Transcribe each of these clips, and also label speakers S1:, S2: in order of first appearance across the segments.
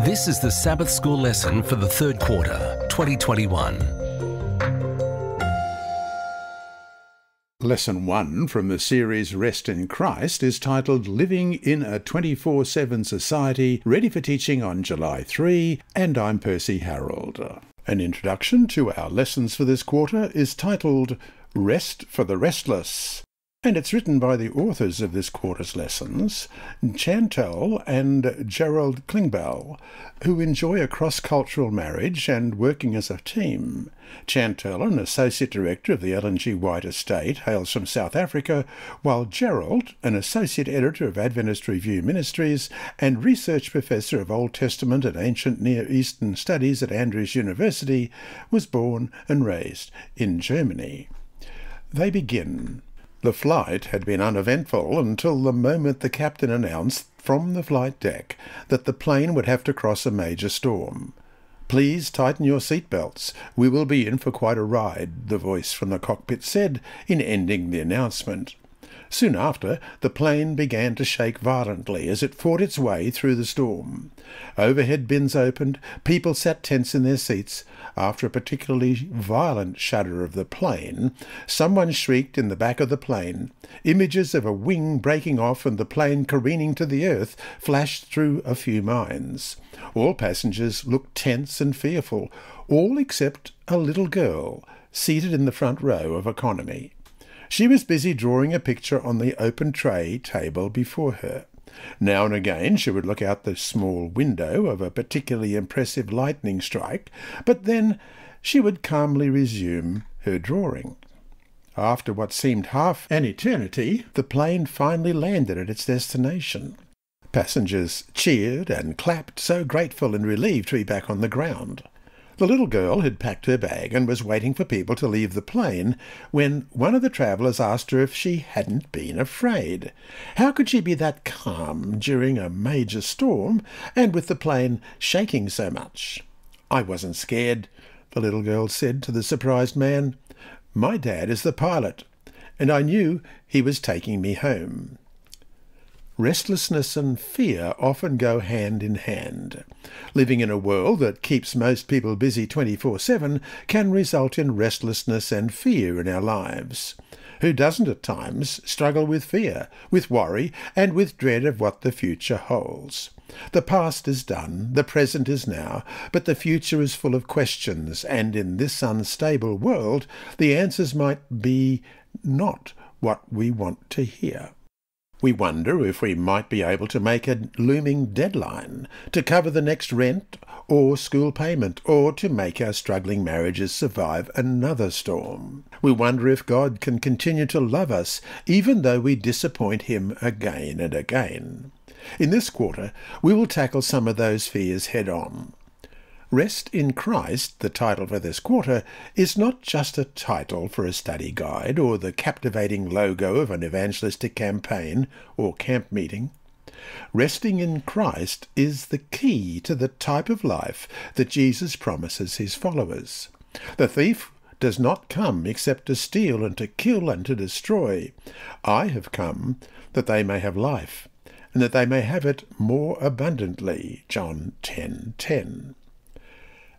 S1: This is the Sabbath School lesson for the third quarter, 2021.
S2: Lesson 1 from the series Rest in Christ is titled Living in a 24 7 Society, ready for teaching on July 3, and I'm Percy Harrold. An introduction to our lessons for this quarter is titled Rest for the Restless and it's written by the authors of this quarter's lessons, Chantal and Gerald Klingbeil, who enjoy a cross-cultural marriage and working as a team. Chantal, an associate director of the Ellen G. White Estate, hails from South Africa, while Gerald, an associate editor of Adventist Review Ministries and research professor of Old Testament and Ancient Near Eastern Studies at Andrews University, was born and raised in Germany. They begin. The flight had been uneventful until the moment the captain announced from the flight deck that the plane would have to cross a major storm. Please tighten your seat belts. We will be in for quite a ride, the voice from the cockpit said in ending the announcement. Soon after, the plane began to shake violently as it fought its way through the storm. Overhead bins opened, people sat tense in their seats. After a particularly violent shudder of the plane, someone shrieked in the back of the plane. Images of a wing breaking off and the plane careening to the earth flashed through a few minds. All passengers looked tense and fearful, all except a little girl seated in the front row of economy. She was busy drawing a picture on the open tray table before her. Now and again she would look out the small window of a particularly impressive lightning strike, but then she would calmly resume her drawing. After what seemed half an eternity, the plane finally landed at its destination. Passengers cheered and clapped, so grateful and relieved to be back on the ground. The little girl had packed her bag and was waiting for people to leave the plane when one of the travellers asked her if she hadn't been afraid. How could she be that calm during a major storm and with the plane shaking so much? I wasn't scared, the little girl said to the surprised man. My dad is the pilot, and I knew he was taking me home. Restlessness and fear often go hand in hand. Living in a world that keeps most people busy 24 7 can result in restlessness and fear in our lives. Who doesn't at times struggle with fear, with worry, and with dread of what the future holds? The past is done, the present is now, but the future is full of questions, and in this unstable world, the answers might be not what we want to hear. We wonder if we might be able to make a looming deadline to cover the next rent or school payment, or to make our struggling marriages survive another storm. We wonder if God can continue to love us even though we disappoint Him again and again. In this quarter, we will tackle some of those fears head on. Rest in Christ, the title for this quarter, is not just a title for a study guide or the captivating logo of an evangelistic campaign or camp meeting. Resting in Christ is the key to the type of life that Jesus promises his followers. The thief does not come except to steal and to kill and to destroy. I have come that they may have life, and that they may have it more abundantly. John 10:10. 10.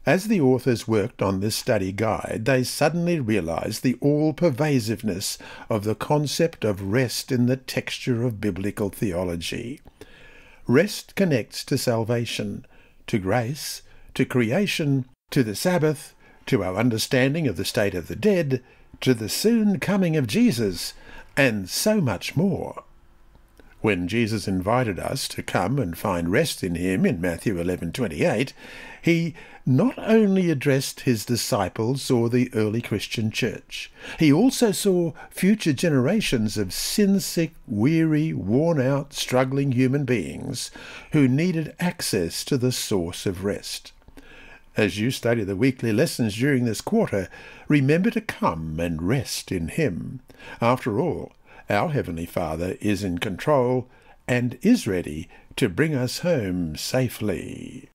S2: As the authors worked on this study guide, they suddenly realized the all pervasiveness of the concept of rest in the texture of biblical theology. Rest connects to salvation, to grace, to creation, to the Sabbath, to our understanding of the state of the dead, to the soon coming of Jesus, and so much more. When Jesus invited us to come and find rest in him in Matthew 11:28, he not only addressed his disciples or the early Christian church, he also saw future generations of sin-sick, weary, worn-out, struggling human beings who needed access to the source of rest. As you study the weekly lessons during this quarter, remember to come and rest in him. After all, our Heavenly Father is in control and is ready to bring us home safely.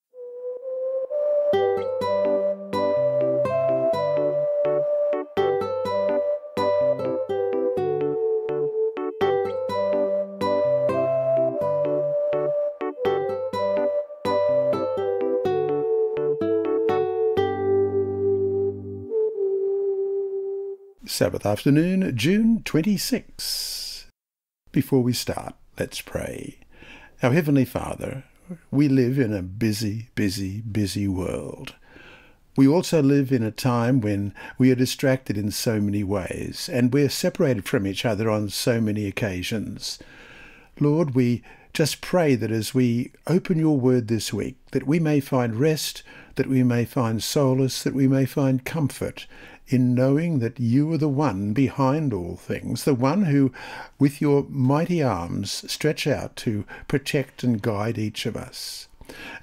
S2: Sabbath afternoon, June 26. Before we start, let's pray. Our Heavenly Father, we live in a busy, busy, busy world. We also live in a time when we are distracted in so many ways, and we're separated from each other on so many occasions. Lord, we just pray that as we open your word this week, that we may find rest, that we may find solace, that we may find comfort in knowing that you are the one behind all things, the one who, with your mighty arms, stretch out to protect and guide each of us.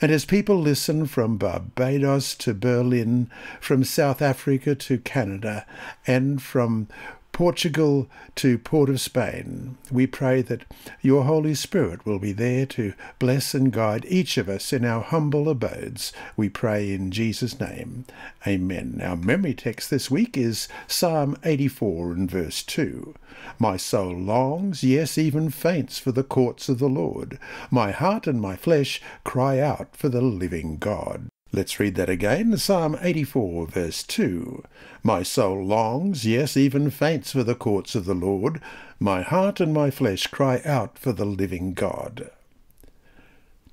S2: And as people listen from Barbados to Berlin, from South Africa to Canada, and from Portugal to Port of Spain, we pray that your Holy Spirit will be there to bless and guide each of us in our humble abodes. We pray in Jesus' name. Amen. Our memory text this week is Psalm 84 and verse 2. My soul longs, yes, even faints for the courts of the Lord. My heart and my flesh cry out for the living God. Let's read that again. Psalm 84, verse 2. My soul longs, yes, even faints for the courts of the Lord. My heart and my flesh cry out for the living God.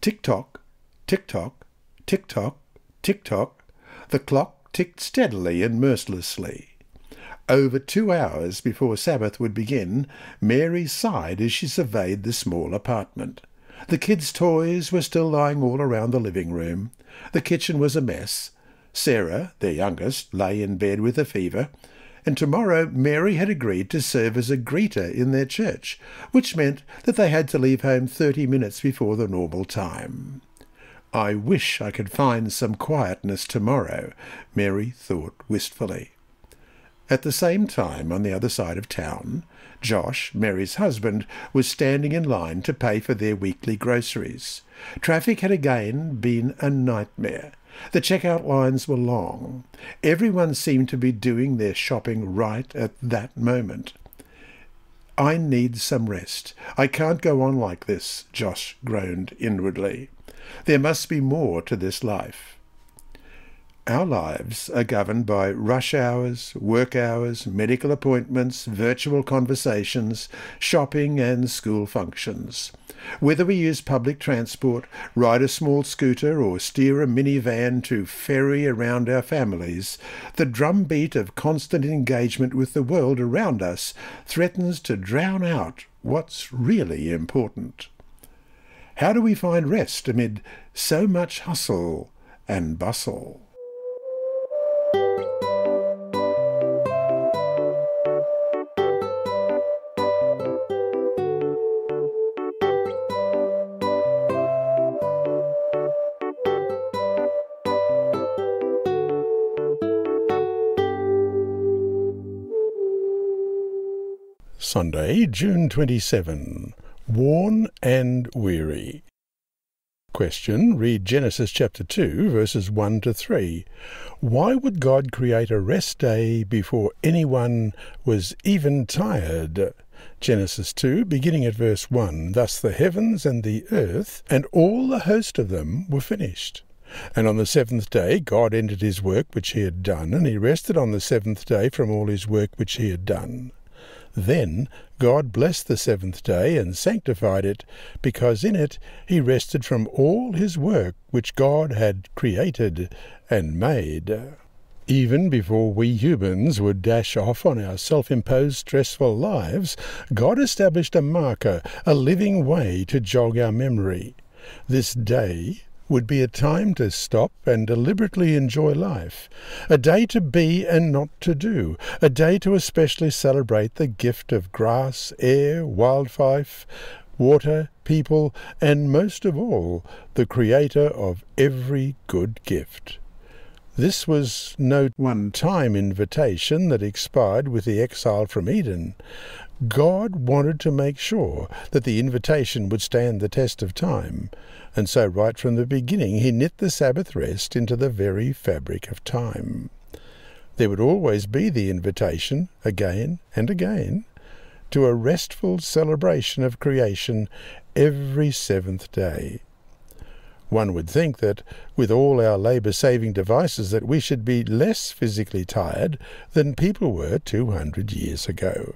S2: Tick tock, tick tock, tick tock, tick tock. The clock ticked steadily and mercilessly. Over two hours before Sabbath would begin, Mary sighed as she surveyed the small apartment. The kids' toys were still lying all around the living room. The kitchen was a mess. Sarah, their youngest, lay in bed with a fever, and tomorrow Mary had agreed to serve as a greeter in their church, which meant that they had to leave home thirty minutes before the normal time. I wish I could find some quietness tomorrow, Mary thought wistfully. At the same time, on the other side of town, Josh, Mary's husband, was standing in line to pay for their weekly groceries. Traffic had again been a nightmare. The checkout lines were long. Everyone seemed to be doing their shopping right at that moment. I need some rest. I can't go on like this, Josh groaned inwardly. There must be more to this life. Our lives are governed by rush hours, work hours, medical appointments, virtual conversations, shopping, and school functions. Whether we use public transport, ride a small scooter, or steer a minivan to ferry around our families, the drumbeat of constant engagement with the world around us threatens to drown out what's really important. How do we find rest amid so much hustle and bustle? Sunday, June 27. Worn and weary. Question. Read Genesis chapter 2, verses 1 to 3. Why would God create a rest day before anyone was even tired? Genesis 2, beginning at verse 1. Thus the heavens and the earth and all the host of them were finished. And on the seventh day God ended his work which he had done, and he rested on the seventh day from all his work which he had done. Then God blessed the seventh day and sanctified it, because in it he rested from all his work which God had created and made. Even before we humans would dash off on our self imposed stressful lives, God established a marker, a living way to jog our memory. This day would be a time to stop and deliberately enjoy life, a day to be and not to do, a day to especially celebrate the gift of grass, air, wildlife, water, people, and most of all, the Creator of every good gift. This was no one time invitation that expired with the exile from Eden. God wanted to make sure that the invitation would stand the test of time, and so right from the beginning he knit the Sabbath rest into the very fabric of time. There would always be the invitation, again and again, to a restful celebration of creation every seventh day. One would think that with all our labour saving devices that we should be less physically tired than people were 200 years ago.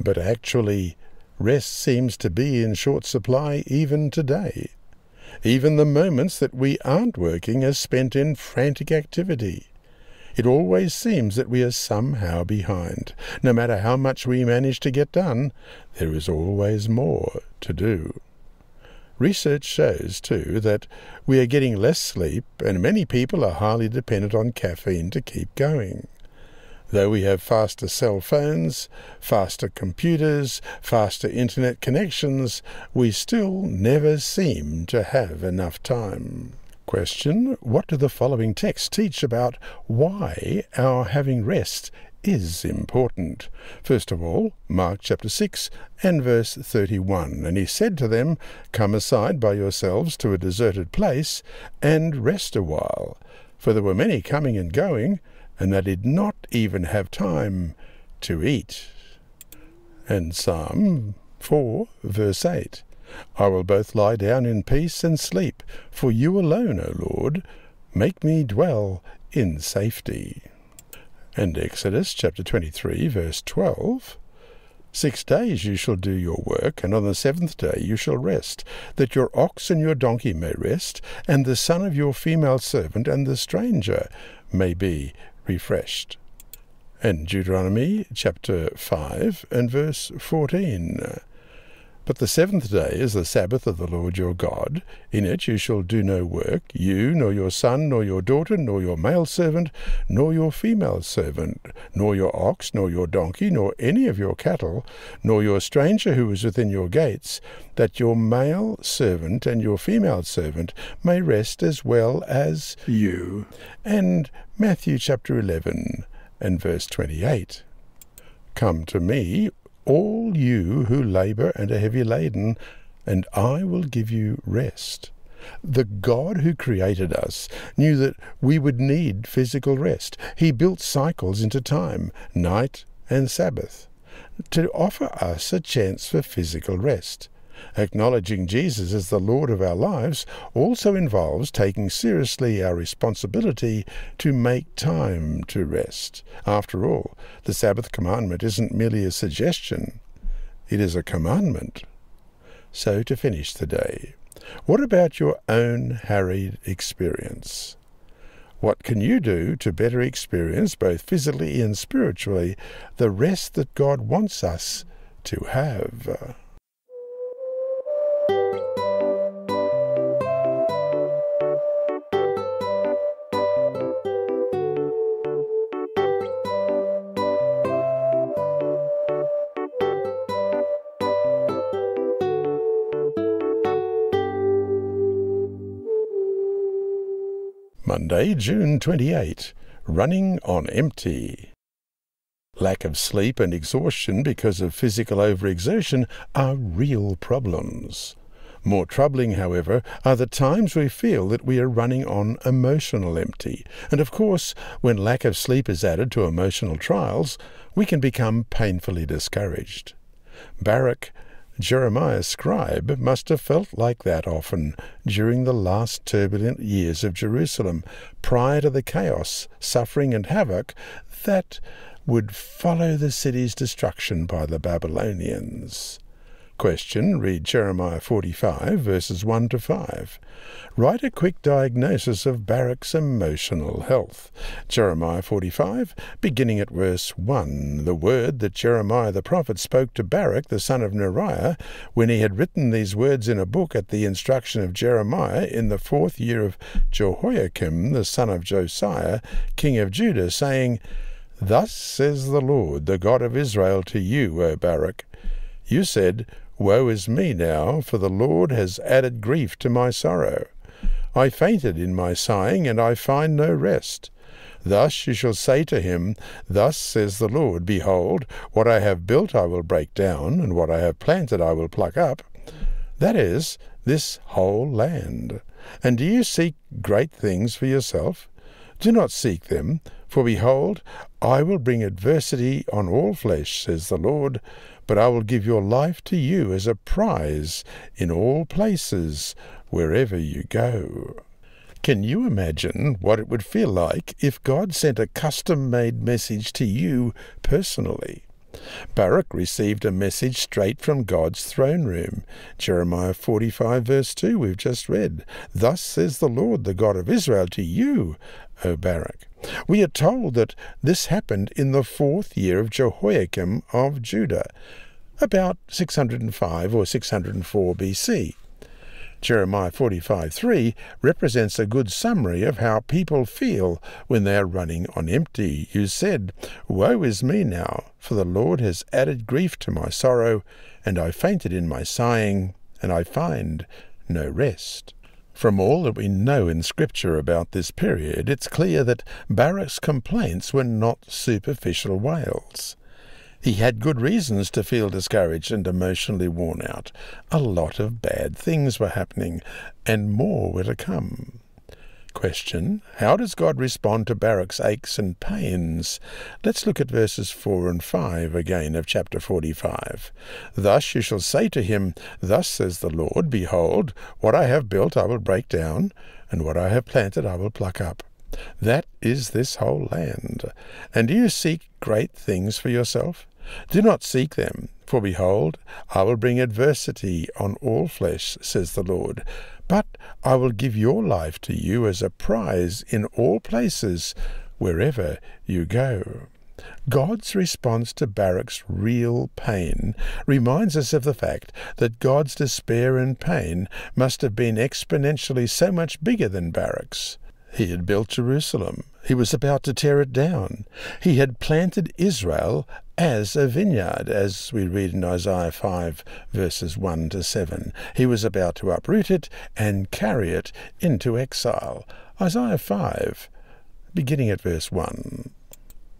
S2: But actually, rest seems to be in short supply even today. Even the moments that we aren't working are spent in frantic activity. It always seems that we are somehow behind. No matter how much we manage to get done, there is always more to do. Research shows, too, that we are getting less sleep, and many people are highly dependent on caffeine to keep going. Though we have faster cell phones, faster computers, faster internet connections, we still never seem to have enough time. Question What do the following texts teach about why our having rest is important. First of all, Mark chapter 6 and verse 31. And he said to them, Come aside by yourselves to a deserted place and rest a while. For there were many coming and going, and they did not even have time to eat. And Psalm 4, verse 8 I will both lie down in peace and sleep, for you alone, O Lord, make me dwell in safety. And Exodus chapter 23, verse 12 Six days you shall do your work, and on the seventh day you shall rest, that your ox and your donkey may rest, and the son of your female servant and the stranger may be refreshed. And Deuteronomy chapter 5 and verse 14. But the seventh day is the Sabbath of the Lord your God. In it you shall do no work, you, nor your son, nor your daughter, nor your male servant, nor your female servant, nor your ox, nor your donkey, nor any of your cattle, nor your stranger who is within your gates, that your male servant and your female servant may rest as well as you. And Matthew chapter 11 and verse 28. Come to me, all you who labour and are heavy laden, and I will give you rest. The God who created us knew that we would need physical rest. He built cycles into time, night and Sabbath, to offer us a chance for physical rest. Acknowledging Jesus as the Lord of our lives also involves taking seriously our responsibility to make time to rest. After all, the Sabbath commandment isn't merely a suggestion, it is a commandment. So, to finish the day, what about your own harried experience? What can you do to better experience, both physically and spiritually, the rest that God wants us to have? Monday, June 28. Running on empty. Lack of sleep and exhaustion because of physical overexertion are real problems. More troubling, however, are the times we feel that we are running on emotional empty. And of course, when lack of sleep is added to emotional trials, we can become painfully discouraged. Baruch Jeremiah's scribe must have felt like that often during the last turbulent years of Jerusalem, prior to the chaos, suffering, and havoc that would follow the city's destruction by the Babylonians. Question Read Jeremiah 45, verses 1 to 5. Write a quick diagnosis of Baruch's emotional health. Jeremiah 45, beginning at verse 1. The word that Jeremiah the prophet spoke to Baruch, the son of Neriah, when he had written these words in a book at the instruction of Jeremiah in the fourth year of Jehoiakim the son of Josiah, king of Judah, saying, Thus says the Lord, the God of Israel, to you, O Baruch. You said, Woe is me now, for the Lord has added grief to my sorrow. I fainted in my sighing, and I find no rest. Thus you shall say to him, Thus says the Lord, Behold, what I have built I will break down, and what I have planted I will pluck up. That is, this whole land. And do you seek great things for yourself? Do not seek them, for behold, I will bring adversity on all flesh, says the Lord, but I will give your life to you as a prize in all places wherever you go. Can you imagine what it would feel like if God sent a custom made message to you personally? Baruch received a message straight from God's throne room. Jeremiah 45, verse 2, we've just read. Thus says the Lord, the God of Israel, to you, O Baruch. We are told that this happened in the fourth year of Jehoiakim of Judah, about 605 or 604 BC. Jeremiah 45:3 represents a good summary of how people feel when they are running on empty. You said, Woe is me now, for the Lord has added grief to my sorrow, and I fainted in my sighing, and I find no rest. From all that we know in Scripture about this period, it's clear that Baruch's complaints were not superficial wails. He had good reasons to feel discouraged and emotionally worn out. A lot of bad things were happening, and more were to come. Question How does God respond to Baruch's aches and pains? Let's look at verses 4 and 5 again of chapter 45. Thus you shall say to him, Thus says the Lord, Behold, what I have built I will break down, and what I have planted I will pluck up. That is this whole land. And do you seek great things for yourself? Do not seek them, for behold, I will bring adversity on all flesh, says the Lord. But I will give your life to you as a prize in all places, wherever you go. God's response to Baruch's real pain reminds us of the fact that God's despair and pain must have been exponentially so much bigger than Baruch's. He had built Jerusalem. He was about to tear it down. He had planted Israel as a vineyard, as we read in Isaiah 5, verses 1 to 7. He was about to uproot it and carry it into exile. Isaiah 5, beginning at verse 1.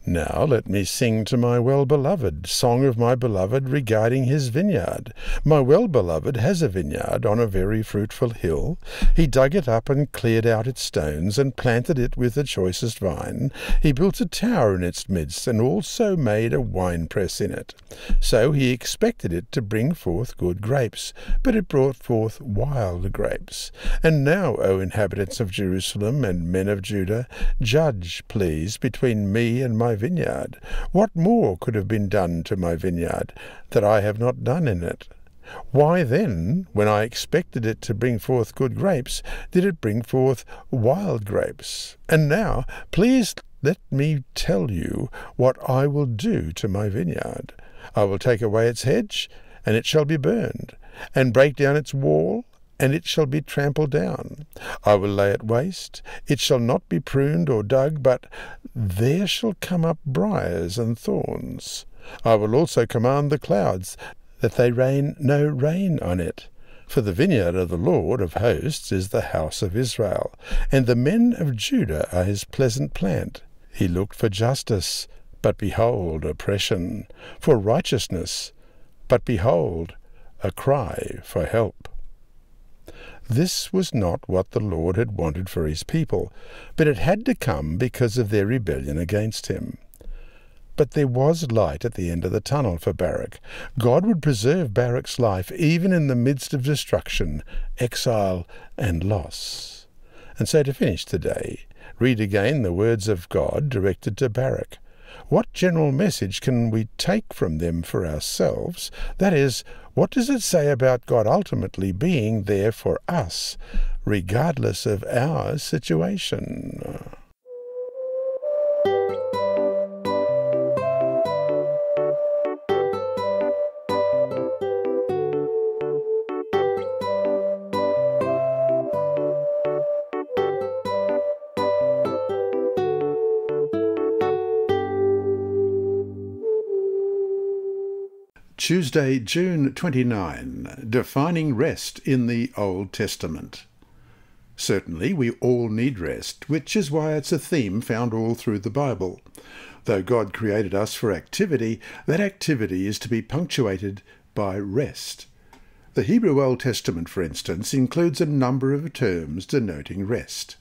S2: Now let me sing to my well-beloved, song of my beloved regarding his vineyard. My well-beloved has a vineyard on a very fruitful hill. He dug it up and cleared out its stones, and planted it with the choicest vine. He built a tower in its midst, and also made a winepress in it. So he expected it to bring forth good grapes, but it brought forth wild grapes. And now, O inhabitants of Jerusalem and men of Judah, judge, please, between me and my my vineyard? What more could have been done to my vineyard that I have not done in it? Why then, when I expected it to bring forth good grapes, did it bring forth wild grapes? And now, please let me tell you what I will do to my vineyard. I will take away its hedge, and it shall be burned, and break down its wall, and it shall be trampled down. I will lay it waste, it shall not be pruned or dug, but there shall come up briers and thorns. I will also command the clouds, that they rain no rain on it. For the vineyard of the Lord of hosts is the house of Israel, and the men of Judah are his pleasant plant. He looked for justice, but behold oppression, for righteousness, but behold a cry for help. This was not what the Lord had wanted for his people, but it had to come because of their rebellion against him. But there was light at the end of the tunnel for Baruch. God would preserve Baruch's life even in the midst of destruction, exile, and loss. And so to finish today, read again the words of God directed to Baruch. What general message can we take from them for ourselves? That is, what does it say about God ultimately being there for us, regardless of our situation? Tuesday, June 29. Defining rest in the Old Testament. Certainly, we all need rest, which is why it's a theme found all through the Bible. Though God created us for activity, that activity is to be punctuated by rest. The Hebrew Old Testament, for instance, includes a number of terms denoting rest.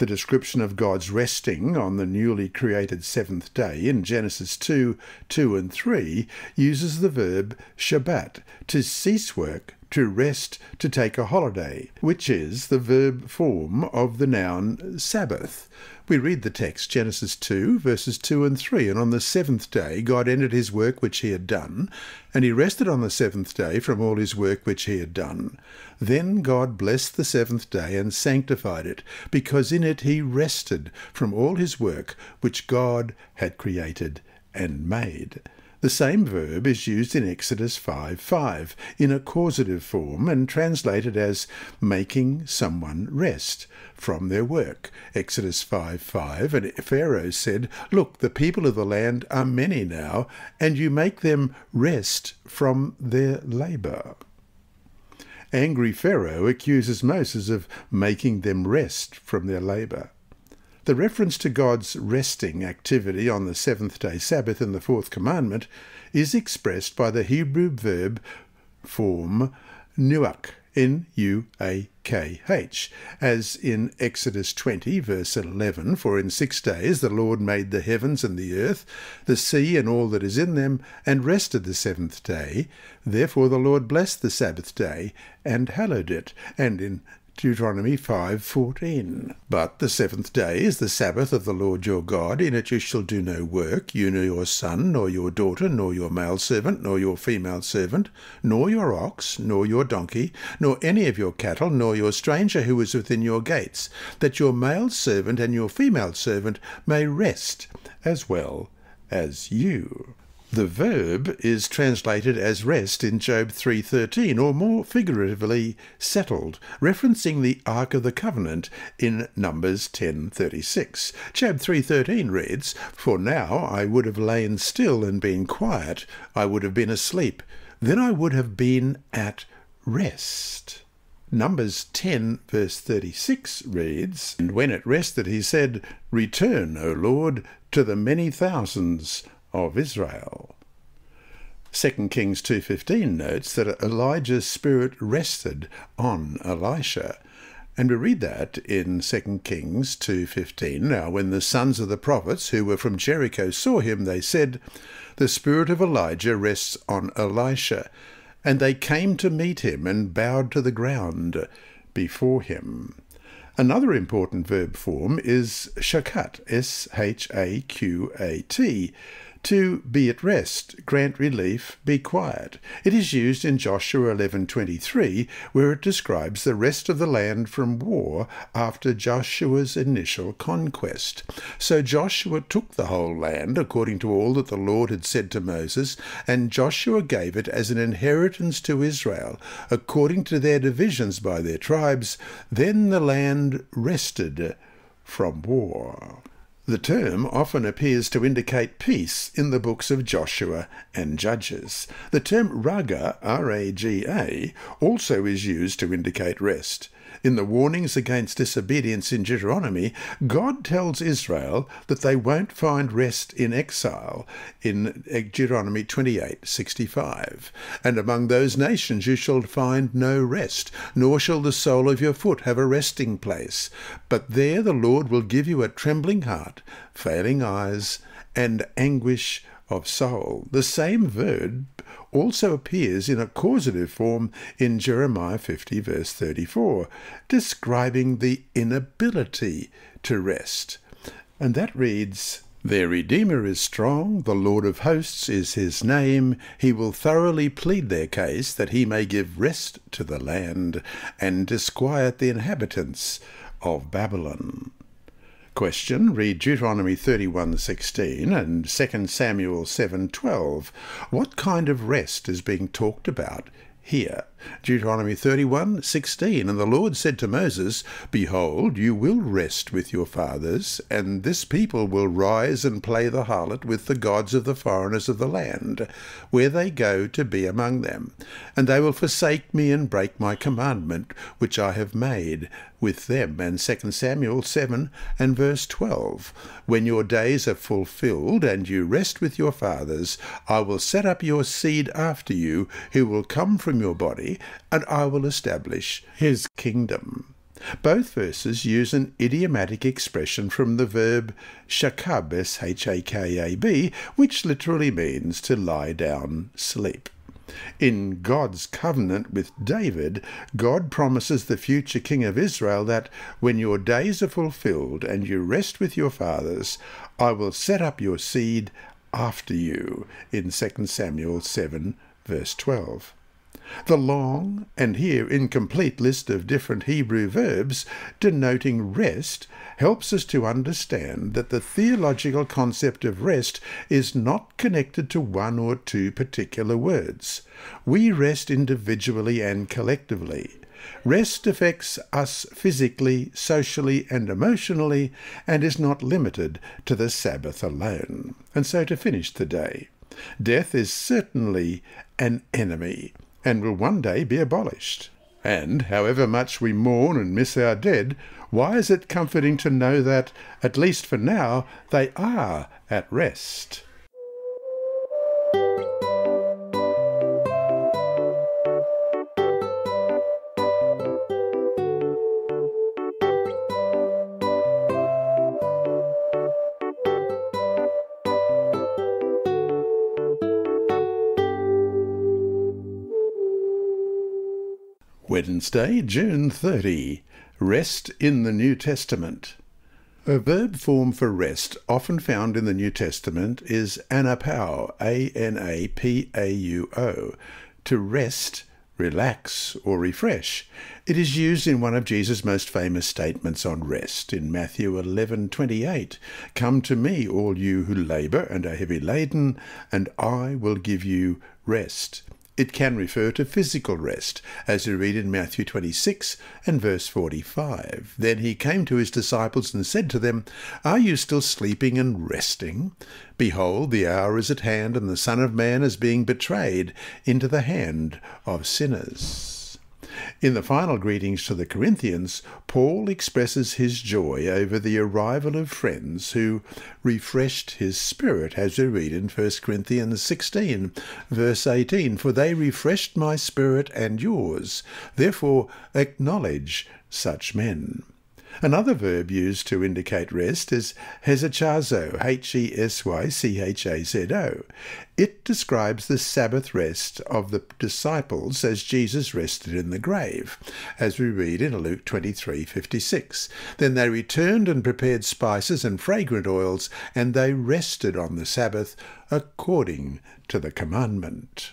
S2: The description of God's resting on the newly created seventh day in Genesis 2 2 and 3 uses the verb Shabbat to cease work to rest, to take a holiday, which is the verb form of the noun Sabbath. We read the text, Genesis 2, verses 2 and 3. And on the seventh day, God ended his work which he had done, and he rested on the seventh day from all his work which he had done. Then God blessed the seventh day and sanctified it, because in it he rested from all his work which God had created and made. The same verb is used in Exodus 5 5 in a causative form and translated as making someone rest from their work. Exodus 5 5 and Pharaoh said, Look, the people of the land are many now, and you make them rest from their labour. Angry Pharaoh accuses Moses of making them rest from their labour. The reference to God's resting activity on the seventh day Sabbath in the fourth commandment is expressed by the Hebrew verb form nuach, N-U-A-K-H, as in Exodus 20, verse 11, For in six days the Lord made the heavens and the earth, the sea and all that is in them, and rested the seventh day. Therefore the Lord blessed the Sabbath day, and hallowed it. And in Deuteronomy 5:14. But the seventh day is the Sabbath of the Lord your God. In it you shall do no work, you nor your son, nor your daughter, nor your male servant, nor your female servant, nor your ox, nor your donkey, nor any of your cattle, nor your stranger who is within your gates, that your male servant and your female servant may rest as well as you. The verb is translated as rest in Job 3:13 or more figuratively settled, referencing the ark of the covenant in Numbers 10:36. Job 3:13 reads, "For now I would have lain still and been quiet, I would have been asleep, then I would have been at rest." Numbers 10, verse 36 reads, And when it rested, he said, Return, O Lord, to the many thousands of Israel. 2 Kings 2.15 notes that Elijah's spirit rested on Elisha. And we read that in 2 Kings 2.15. Now, when the sons of the prophets who were from Jericho saw him, they said, The spirit of Elijah rests on Elisha. And they came to meet him and bowed to the ground before him. Another important verb form is shakat, S-H-A-Q-A-T, to be at rest, grant relief, be quiet. It is used in Joshua 11:23 where it describes the rest of the land from war after Joshua's initial conquest. So Joshua took the whole land according to all that the Lord had said to Moses, and Joshua gave it as an inheritance to Israel according to their divisions by their tribes. Then the land rested from war. The term often appears to indicate peace in the books of Joshua and Judges. The term raga, R-A-G-A, also is used to indicate rest. In the warnings against disobedience in Deuteronomy, God tells Israel that they won't find rest in exile in eh, Deuteronomy 28:65. And among those nations you shall find no rest, nor shall the sole of your foot have a resting place. But there the Lord will give you a trembling heart, failing eyes, and anguish of soul. The same verb also appears in a causative form in Jeremiah 50, verse 34, describing the inability to rest. And that reads, Their Redeemer is strong, the Lord of hosts is his name. He will thoroughly plead their case, that he may give rest to the land and disquiet the inhabitants of Babylon. Question. Read Deuteronomy 31:16 and 2 Samuel 7:12. What kind of rest is being talked about here. Deuteronomy 31 16. And the Lord said to Moses, Behold, you will rest with your fathers, and this people will rise and play the harlot with the gods of the foreigners of the land, where they go to be among them. And they will forsake me and break my commandment, which I have made with them. And 2 Samuel 7 and verse 12. When your days are fulfilled, and you rest with your fathers, I will set up your seed after you, who will come from your body, and I will establish his kingdom. Both verses use an idiomatic expression from the verb shakab, S-H-A-K-A-B, which literally means to lie down, sleep. In God's covenant with David, God promises the future king of Israel that when your days are fulfilled and you rest with your fathers, I will set up your seed after you, in 2 Samuel 7, verse 12. The long and here incomplete list of different Hebrew verbs denoting rest helps us to understand that the theological concept of rest is not connected to one or two particular words. We rest individually and collectively. Rest affects us physically, socially, and emotionally, and is not limited to the Sabbath alone. And so to finish the day, death is certainly an enemy and will one day be abolished. And however much we mourn and miss our dead, why is it comforting to know that, at least for now, they are at rest? Wednesday, June 30. Rest in the New Testament. A verb form for rest often found in the New Testament is anapauo, A-N-A-P-A-U-O, to rest, relax, or refresh. It is used in one of Jesus' most famous statements on rest in Matthew 11:28. Come to me, all you who labor and are heavy laden, and I will give you rest. It can refer to physical rest, as we read in Matthew 26 and verse 45. Then he came to his disciples and said to them, Are you still sleeping and resting? Behold, the hour is at hand, and the Son of Man is being betrayed into the hand of sinners. In the final greetings to the Corinthians, Paul expresses his joy over the arrival of friends who refreshed his spirit, as we read in 1 Corinthians 16, verse 18 For they refreshed my spirit and yours. Therefore acknowledge such men. Another verb used to indicate rest is hesychazo, H-E-S-Y-C-H-A-Z-O. It describes the Sabbath rest of the disciples as Jesus rested in the grave, as we read in Luke 23:56. Then they returned and prepared spices and fragrant oils, and they rested on the Sabbath according to the commandment.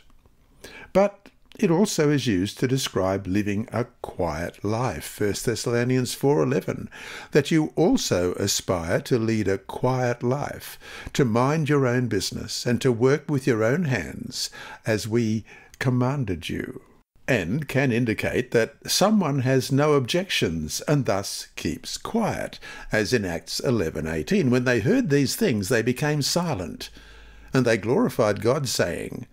S2: But it also is used to describe living a quiet life. 1 Thessalonians 4:11 that you also aspire to lead a quiet life, to mind your own business and to work with your own hands as we commanded you. And can indicate that someone has no objections and thus keeps quiet, as in Acts 11:18 when they heard these things they became silent and they glorified God saying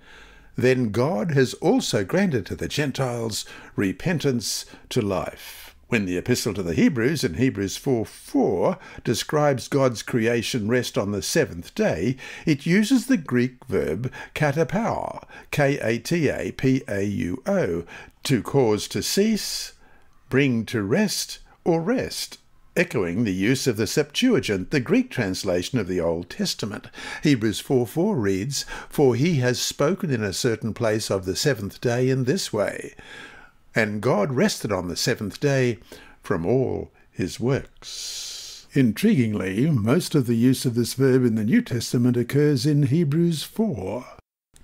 S2: then God has also granted to the Gentiles repentance to life. When the Epistle to the Hebrews in Hebrews 4 4 describes God's creation rest on the seventh day, it uses the Greek verb katapauo, K A T A P A U O, to cause to cease, bring to rest, or rest echoing the use of the Septuagint, the Greek translation of the Old Testament. Hebrews 4 4 reads, For he has spoken in a certain place of the seventh day in this way, and God rested on the seventh day from all his works. Intriguingly, most of the use of this verb in the New Testament occurs in Hebrews 4.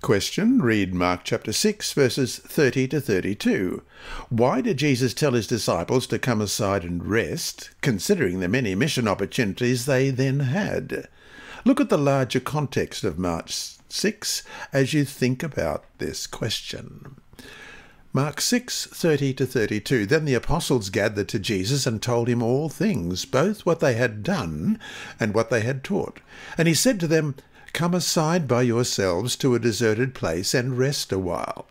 S2: Question Read Mark chapter 6, verses 30 to 32. Why did Jesus tell his disciples to come aside and rest, considering the many mission opportunities they then had? Look at the larger context of Mark 6 as you think about this question. Mark 6, 30 to 32. Then the apostles gathered to Jesus and told him all things, both what they had done and what they had taught. And he said to them, Come aside by yourselves to a deserted place and rest a while.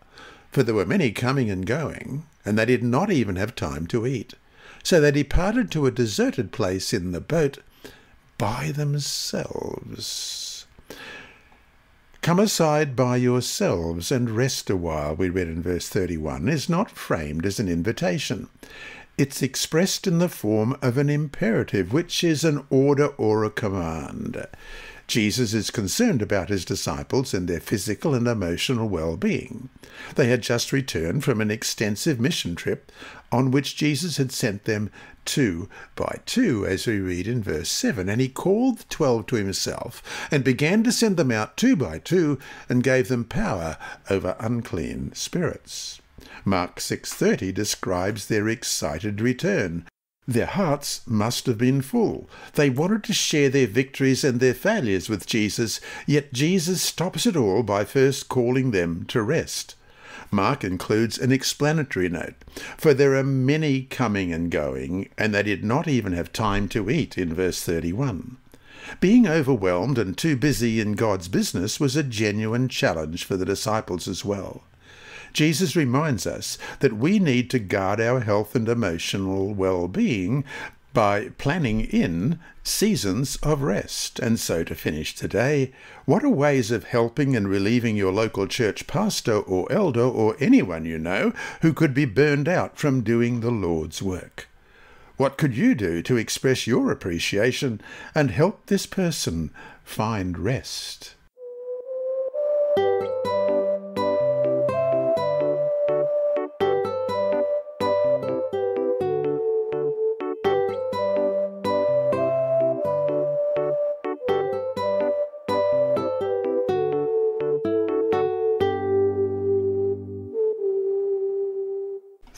S2: For there were many coming and going, and they did not even have time to eat. So they departed to a deserted place in the boat by themselves. Come aside by yourselves and rest a while, we read in verse 31, is not framed as an invitation. It's expressed in the form of an imperative, which is an order or a command. Jesus is concerned about his disciples and their physical and emotional well being. They had just returned from an extensive mission trip on which Jesus had sent them two by two, as we read in verse 7. And he called the twelve to himself, and began to send them out two by two, and gave them power over unclean spirits. Mark 6:30 describes their excited return. Their hearts must have been full. They wanted to share their victories and their failures with Jesus, yet Jesus stops it all by first calling them to rest. Mark includes an explanatory note, for there are many coming and going, and they did not even have time to eat in verse 31. Being overwhelmed and too busy in God's business was a genuine challenge for the disciples as well. Jesus reminds us that we need to guard our health and emotional well being by planning in seasons of rest. And so, to finish today, what are ways of helping and relieving your local church pastor or elder or anyone you know who could be burned out from doing the Lord's work? What could you do to express your appreciation and help this person find rest?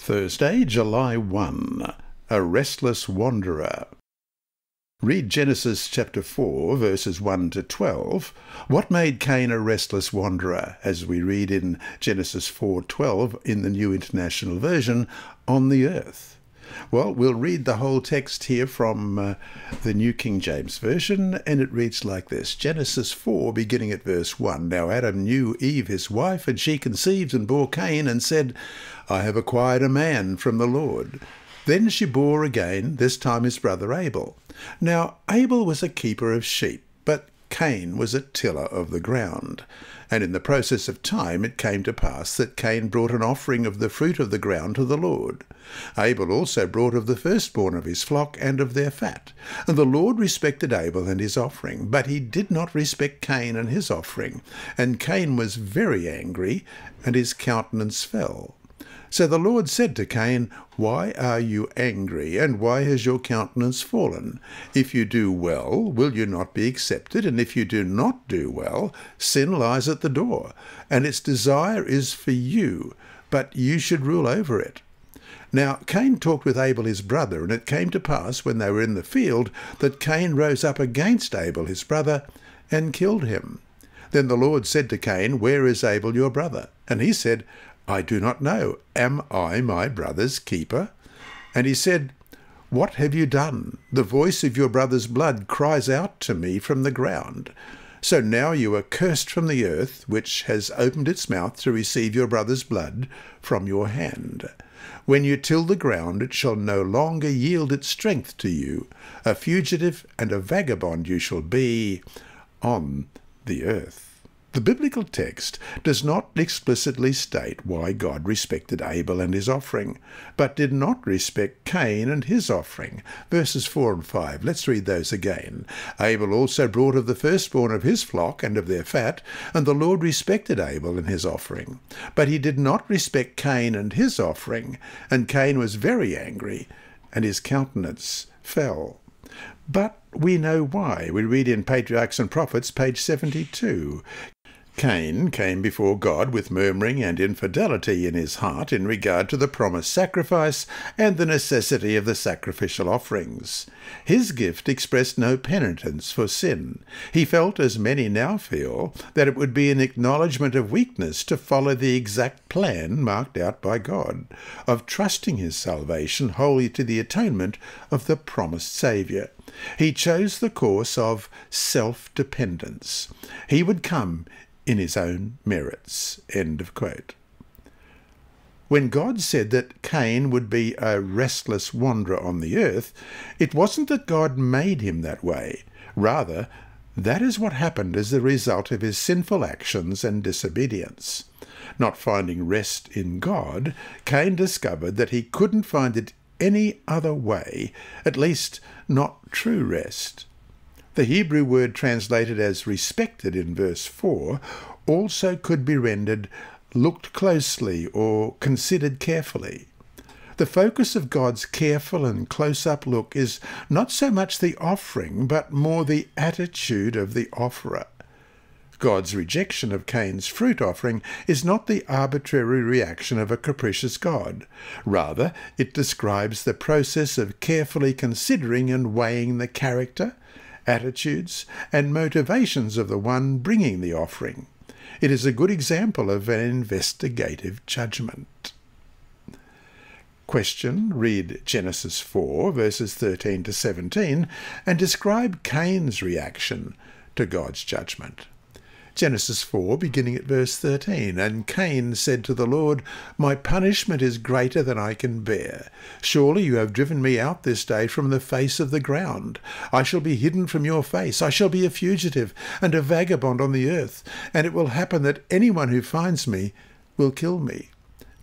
S2: Thursday, July 1. A Restless Wanderer. Read Genesis chapter 4, verses 1 to 12. What made Cain a restless wanderer, as we read in Genesis 4:12 in the New International Version, on the earth? Well, we'll read the whole text here from uh, the New King James Version, and it reads like this Genesis 4, beginning at verse 1. Now Adam knew Eve his wife, and she conceived and bore Cain, and said, I have acquired a man from the Lord. Then she bore again, this time his brother Abel. Now Abel was a keeper of sheep, Cain was a tiller of the ground. And in the process of time it came to pass that Cain brought an offering of the fruit of the ground to the Lord. Abel also brought of the firstborn of his flock and of their fat. And the Lord respected Abel and his offering, but he did not respect Cain and his offering. And Cain was very angry, and his countenance fell. So the Lord said to Cain, Why are you angry, and why has your countenance fallen? If you do well, will you not be accepted? And if you do not do well, sin lies at the door, and its desire is for you, but you should rule over it. Now Cain talked with Abel his brother, and it came to pass, when they were in the field, that Cain rose up against Abel his brother, and killed him. Then the Lord said to Cain, Where is Abel your brother? And he said, I do not know. Am I my brother's keeper? And he said, What have you done? The voice of your brother's blood cries out to me from the ground. So now you are cursed from the earth, which has opened its mouth to receive your brother's blood from your hand. When you till the ground, it shall no longer yield its strength to you. A fugitive and a vagabond you shall be on the earth. The biblical text does not explicitly state why God respected Abel and his offering, but did not respect Cain and his offering. Verses 4 and 5. Let's read those again. Abel also brought of the firstborn of his flock and of their fat, and the Lord respected Abel and his offering. But he did not respect Cain and his offering, and Cain was very angry, and his countenance fell. But we know why. We read in Patriarchs and Prophets, page 72. Cain came before God with murmuring and infidelity in his heart in regard to the promised sacrifice and the necessity of the sacrificial offerings. His gift expressed no penitence for sin. He felt, as many now feel, that it would be an acknowledgment of weakness to follow the exact plan marked out by God, of trusting his salvation wholly to the atonement of the promised Saviour. He chose the course of self dependence. He would come in his own merits. End of quote. When God said that Cain would be a restless wanderer on the earth, it wasn't that God made him that way. Rather, that is what happened as the result of his sinful actions and disobedience. Not finding rest in God, Cain discovered that he couldn't find it any other way, at least not true rest. The Hebrew word translated as respected in verse 4 also could be rendered looked closely or considered carefully. The focus of God's careful and close up look is not so much the offering, but more the attitude of the offerer. God's rejection of Cain's fruit offering is not the arbitrary reaction of a capricious God. Rather, it describes the process of carefully considering and weighing the character, attitudes, and motivations of the one bringing the offering. It is a good example of an investigative judgment. Question Read Genesis 4, verses 13 to 17, and describe Cain's reaction to God's judgment. Genesis 4, beginning at verse 13. And Cain said to the Lord, My punishment is greater than I can bear. Surely you have driven me out this day from the face of the ground. I shall be hidden from your face. I shall be a fugitive and a vagabond on the earth. And it will happen that anyone who finds me will kill me.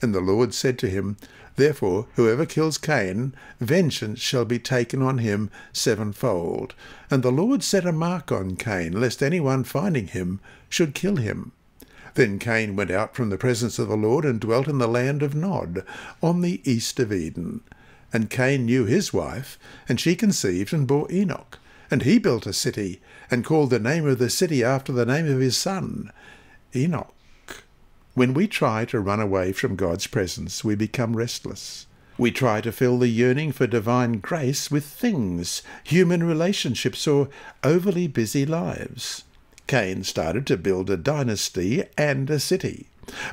S2: And the Lord said to him, Therefore, whoever kills Cain, vengeance shall be taken on him sevenfold. And the Lord set a mark on Cain, lest any one finding him should kill him. Then Cain went out from the presence of the Lord and dwelt in the land of Nod, on the east of Eden. And Cain knew his wife, and she conceived and bore Enoch. And he built a city, and called the name of the city after the name of his son, Enoch. When we try to run away from God's presence, we become restless. We try to fill the yearning for divine grace with things, human relationships, or overly busy lives. Cain started to build a dynasty and a city.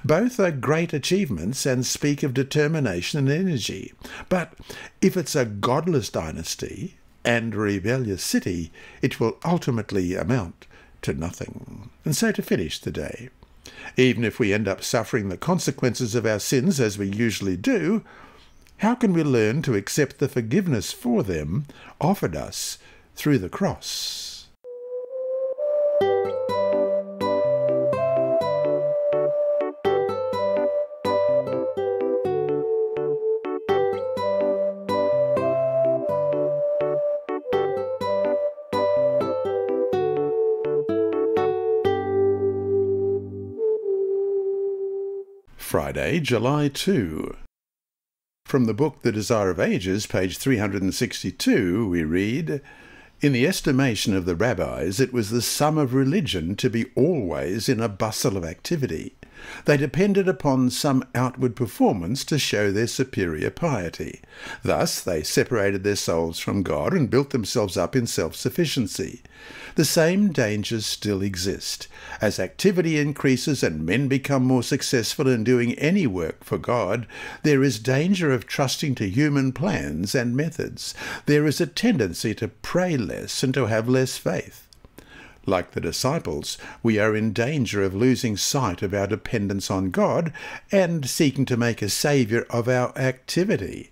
S2: Both are great achievements and speak of determination and energy. But if it's a godless dynasty and a rebellious city, it will ultimately amount to nothing. And so to finish the day, even if we end up suffering the consequences of our sins as we usually do, how can we learn to accept the forgiveness for them offered us through the cross? Friday, July 2. From the book The Desire of Ages, page 362, we read In the estimation of the rabbis, it was the sum of religion to be always in a bustle of activity. They depended upon some outward performance to show their superior piety. Thus they separated their souls from God and built themselves up in self-sufficiency. The same dangers still exist. As activity increases and men become more successful in doing any work for God, there is danger of trusting to human plans and methods. There is a tendency to pray less and to have less faith. Like the disciples, we are in danger of losing sight of our dependence on God and seeking to make a saviour of our activity.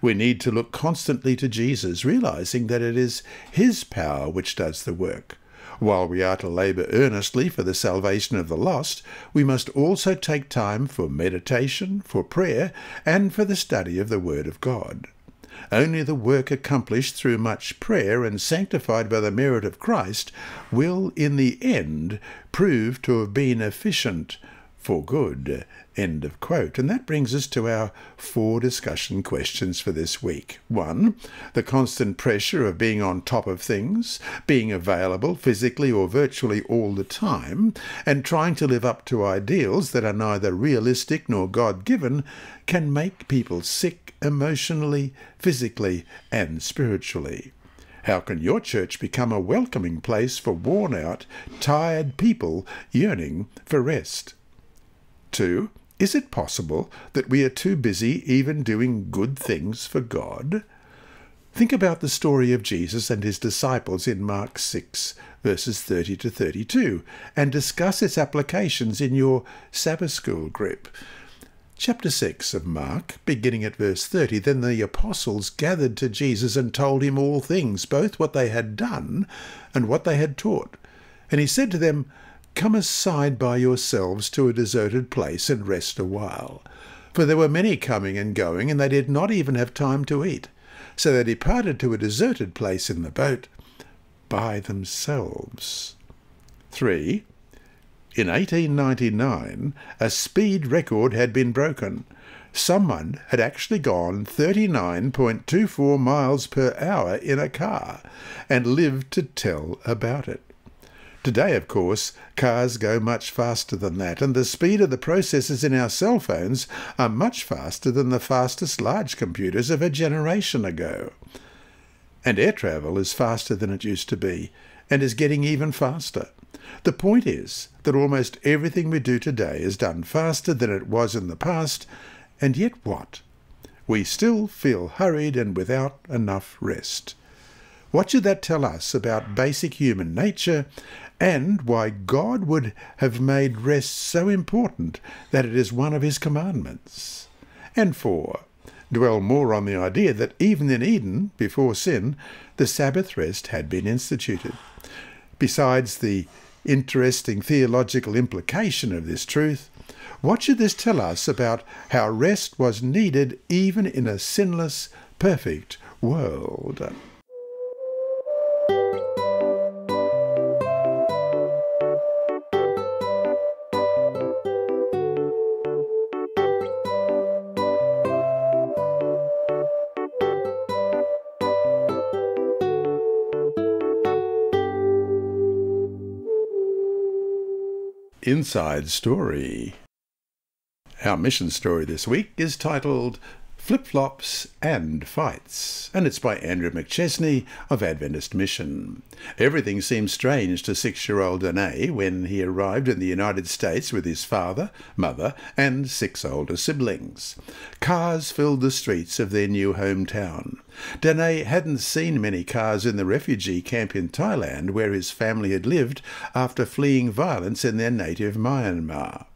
S2: We need to look constantly to Jesus, realizing that it is His power which does the work. While we are to labour earnestly for the salvation of the lost, we must also take time for meditation, for prayer, and for the study of the Word of God. Only the work accomplished through much prayer and sanctified by the merit of Christ will in the end prove to have been efficient for good. End of quote. And that brings us to our four discussion questions for this week. One, the constant pressure of being on top of things, being available physically or virtually all the time, and trying to live up to ideals that are neither realistic nor God given can make people sick emotionally, physically, and spiritually. How can your church become a welcoming place for worn out, tired people yearning for rest? 2. Is it possible that we are too busy even doing good things for God? Think about the story of Jesus and his disciples in Mark 6, verses 30 to 32, and discuss its applications in your Sabbath school group. Chapter 6 of Mark, beginning at verse 30 Then the apostles gathered to Jesus and told him all things, both what they had done and what they had taught. And he said to them, Come aside by yourselves to a deserted place and rest a while. For there were many coming and going, and they did not even have time to eat. So they departed to a deserted place in the boat. by themselves. 3. In 1899, a speed record had been broken. Someone had actually gone 39.24 miles per hour in a car and lived to tell about it. Today, of course, cars go much faster than that, and the speed of the processors in our cell phones are much faster than the fastest large computers of a generation ago. And air travel is faster than it used to be, and is getting even faster. The point is that almost everything we do today is done faster than it was in the past, and yet what? We still feel hurried and without enough rest. What should that tell us about basic human nature and why God would have made rest so important that it is one of his commandments? And four, dwell more on the idea that even in Eden, before sin, the Sabbath rest had been instituted. Besides the interesting theological implication of this truth, what should this tell us about how rest was needed even in a sinless, perfect world? Inside Story. Our mission story this week is titled Flip Flops and Fights, and it's by Andrew McChesney of Adventist Mission. Everything seemed strange to six year old Danae when he arrived in the United States with his father, mother, and six older siblings. Cars filled the streets of their new hometown. Danae hadn't seen many cars in the refugee camp in Thailand where his family had lived after fleeing violence in their native Myanmar.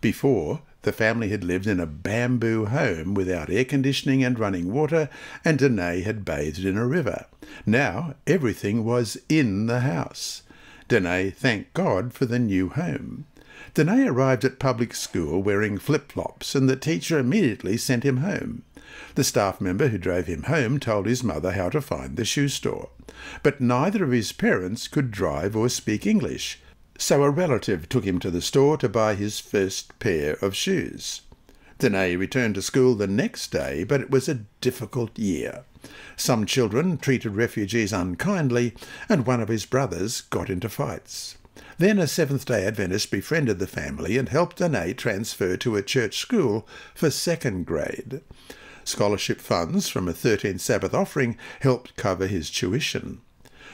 S2: Before, the family had lived in a bamboo home without air conditioning and running water, and Danae had bathed in a river. Now everything was in the house. Danae thanked God for the new home. Danae arrived at public school wearing flip-flops, and the teacher immediately sent him home. The staff member who drove him home told his mother how to find the shoe store. But neither of his parents could drive or speak English so a relative took him to the store to buy his first pair of shoes. Danae returned to school the next day, but it was a difficult year. Some children treated refugees unkindly, and one of his brothers got into fights. Then a Seventh day Adventist befriended the family and helped Danae transfer to a church school for second grade. Scholarship funds from a 13th Sabbath offering helped cover his tuition.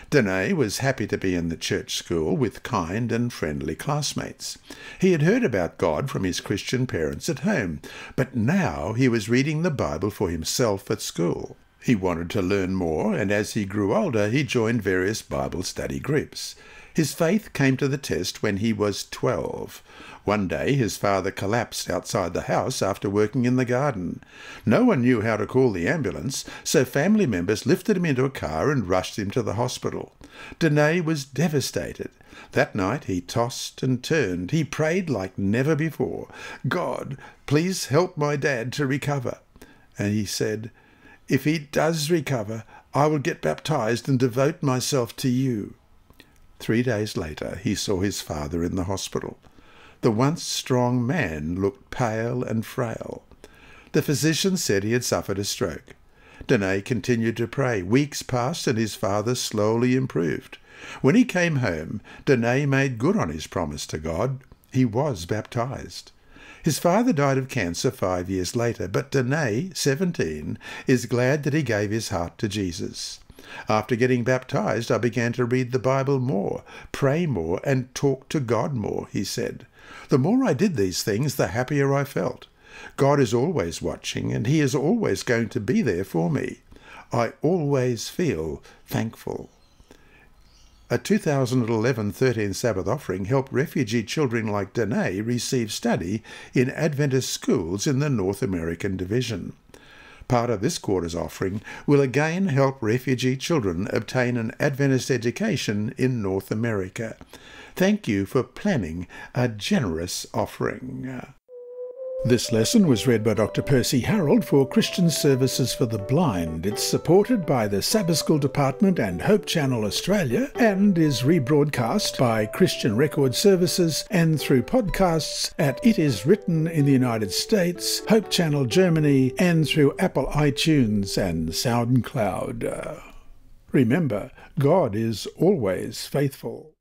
S2: Danae was happy to be in the church school with kind and friendly classmates. He had heard about God from his Christian parents at home, but now he was reading the Bible for himself at school. He wanted to learn more, and as he grew older, he joined various Bible study groups. His faith came to the test when he was twelve. One day his father collapsed outside the house after working in the garden. No one knew how to call the ambulance, so family members lifted him into a car and rushed him to the hospital. Danae was devastated. That night he tossed and turned. He prayed like never before. God, please help my dad to recover. And he said, If he does recover, I will get baptized and devote myself to you. Three days later, he saw his father in the hospital. The once strong man looked pale and frail. The physician said he had suffered a stroke. Danae continued to pray. Weeks passed and his father slowly improved. When he came home, Danae made good on his promise to God. He was baptized. His father died of cancer five years later, but Danae, 17, is glad that he gave his heart to Jesus. After getting baptized, I began to read the Bible more, pray more, and talk to God more, he said. The more I did these things, the happier I felt. God is always watching, and He is always going to be there for me. I always feel thankful. A 2011 13 Sabbath offering helped refugee children like Danae receive study in Adventist schools in the North American Division. Part of this quarter's offering will again help refugee children obtain an Adventist education in North America. Thank you for planning a generous offering. This lesson was read by Dr. Percy Harrold for Christian Services for the Blind. It's supported by the Sabbath School Department and Hope Channel Australia and is rebroadcast by Christian Record Services and through podcasts at It Is Written in the United States, Hope Channel Germany, and through Apple iTunes and SoundCloud. Remember, God is always faithful.